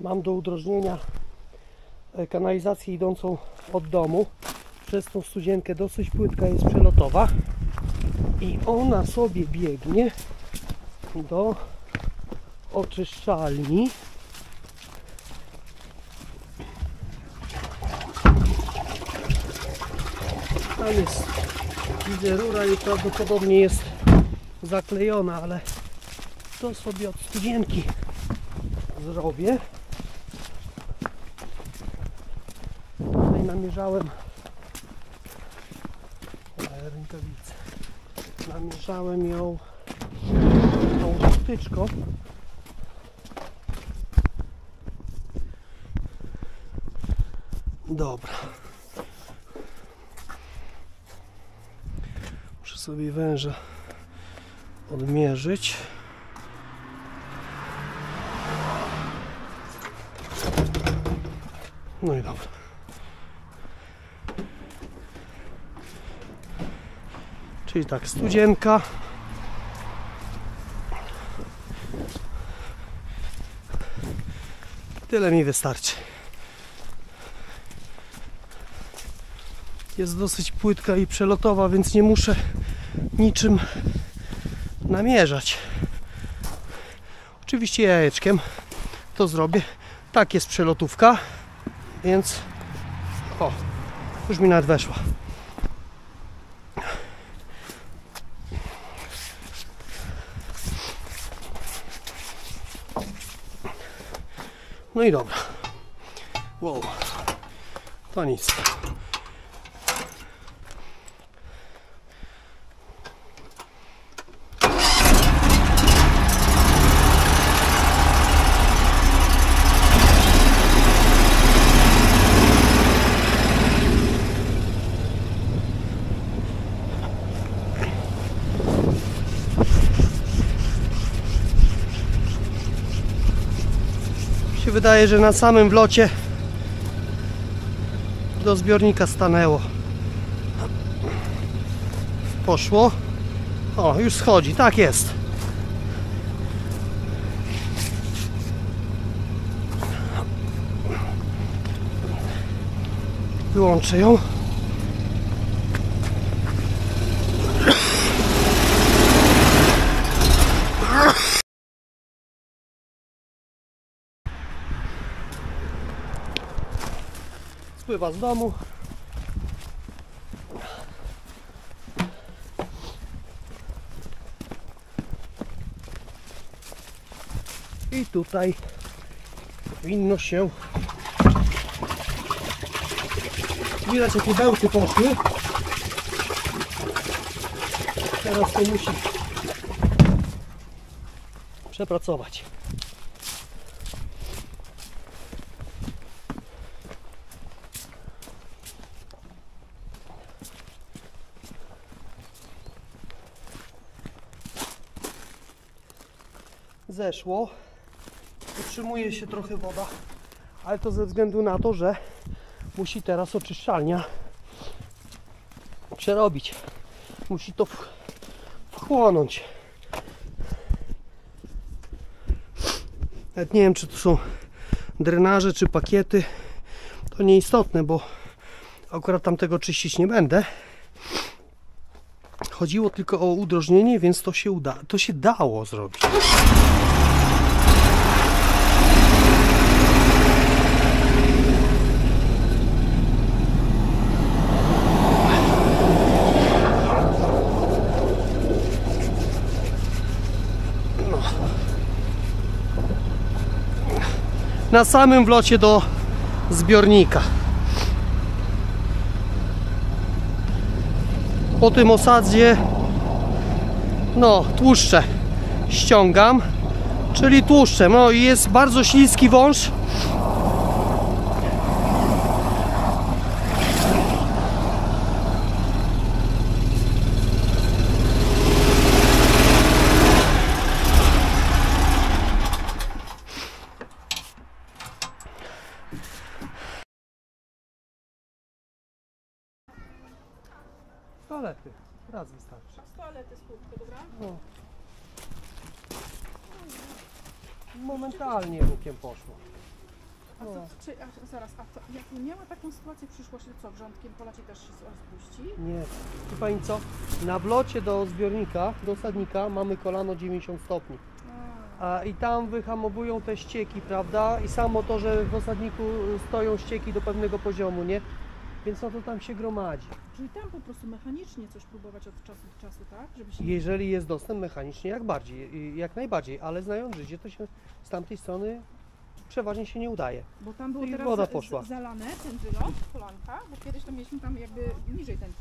Mam do udrożnienia e, kanalizację idącą od domu. Przez tą studzienkę dosyć płytka jest przelotowa i ona sobie biegnie do oczyszczalni. Tam jest, widzę rura i prawdopodobnie jest zaklejona, ale to sobie od studzienki zrobię. Namierzałem rękawice. Namierzałem ją tą wtyczką. Dobra. Muszę sobie węża odmierzyć. No i dobra. Czyli tak, studzienka. Tyle mi wystarczy. Jest dosyć płytka i przelotowa, więc nie muszę niczym namierzać. Oczywiście jajeczkiem to zrobię. Tak jest przelotówka, więc o, już mi nawet weszła. No i dobra. Wow. To nic. Się wydaje, że na samym wlocie do zbiornika stanęło. Poszło. O, już schodzi. Tak jest. Wyłączę ją. Spływa z domu. I tutaj powinno się widać jakie bełty poszły. Teraz to musi przepracować. Zeszło. Utrzymuje się trochę woda, ale to ze względu na to, że musi teraz oczyszczalnia przerobić. Musi to wchłonąć. Nawet nie wiem, czy to są drenaże, czy pakiety. To nieistotne, bo akurat tam tego czyścić nie będę. Chodziło tylko o udrożnienie, więc to się uda, to się dało zrobić. na samym wlocie do zbiornika. Po tym osadzie no tłuszcze ściągam, czyli tłuszczem. No i jest bardzo śliski wąż. Toalety. Raz wystarczy. Z toalety skutkę, dobra? Momentalnie łukiem poszło. A, to, czy, a zaraz, a to, jak miała taką sytuację w przyszłości, to co, wrzątkiem polacie też się rozpuści? Nie. Wie pani co? Na wlocie do zbiornika, do osadnika mamy kolano 90 stopni. A, I tam wyhamowują te ścieki, prawda? I samo to, że w osadniku stoją ścieki do pewnego poziomu, nie? Więc no to tam się gromadzi. Czyli tam po prostu mechanicznie coś próbować od czasu do czasu, tak? Żeby się... Jeżeli jest dostęp mechanicznie, jak bardziej, jak najbardziej, ale znając życie, to się z tamtej strony przeważnie się nie udaje. Bo tam było I teraz woda poszła. zalane ten wylot, polanka, bo kiedyś to mieliśmy tam jakby niżej ten